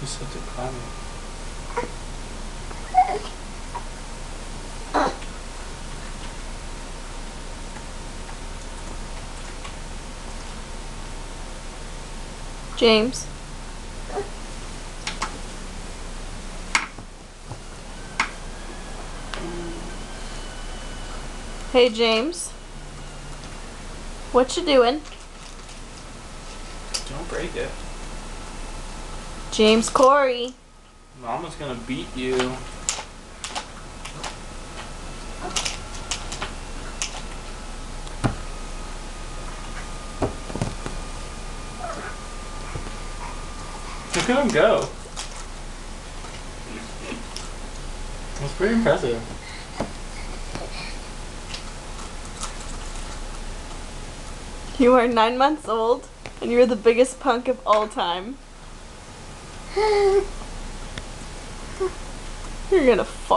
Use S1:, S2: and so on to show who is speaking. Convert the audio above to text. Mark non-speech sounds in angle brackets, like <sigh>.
S1: He's such a clown.
S2: James. Hey James. What you doing?
S1: Don't break it.
S2: James Corey.
S1: Mama's gonna beat you. Look at him go. That's pretty impressive.
S2: You are nine months old and you're the biggest punk of all time. <laughs> You're gonna fall.